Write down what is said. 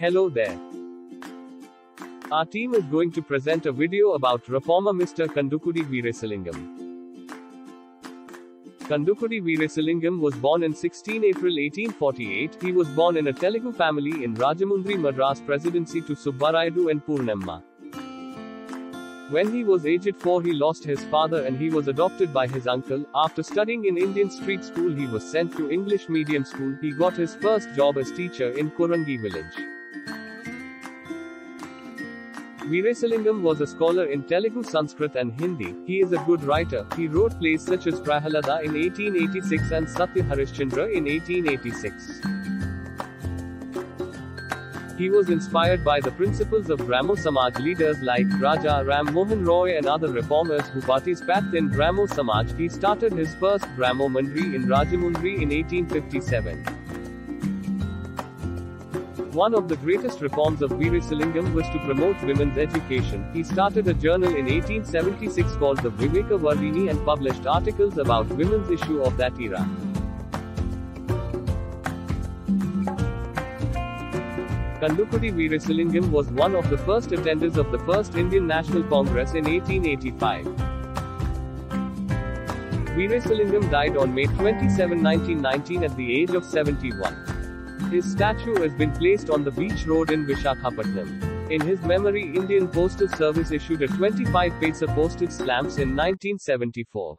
Hello there. Our team is going to present a video about reformer Mr. Kandukuri Veeresalingam. Kandukuri Veeresalingam was born in 16 April 1848. He was born in a Telugu family in Rajahmundry Madras Presidency to Subbarayadu and Purnamma. When he was aged 4 he lost his father and he was adopted by his uncle. After studying in Indian street school he was sent to English medium school. He got his first job as teacher in Korangi village. Veeresalingam was a scholar in Telugu, Sanskrit and Hindi. He is a good writer. He wrote plays such as Prahalada in 1886 and Satya Harishchandra in 1886. He was inspired by the principles of Brahmo Samaj leaders like Raja Ram Mohan Roy and other reformers who participated in Brahmo Samaj. He started his first Brahmo Mandir in Rajahmundry in 1857. One of the greatest reforms of Veeresalingam was to promote women's education. He started a journal in 1876 called the Viveka Vardhini and published articles about women's issue of that era. Kandukuri Veeresalingam was one of the first attenders of the First Indian National Congress in 1885. Veeresalingam died on May 27, 1919 at the age of 71. His statue has been placed on the beach road in Vishakhapatnam. In his memory Indian Postal Service issued a 25 paisa postage stamps in 1974.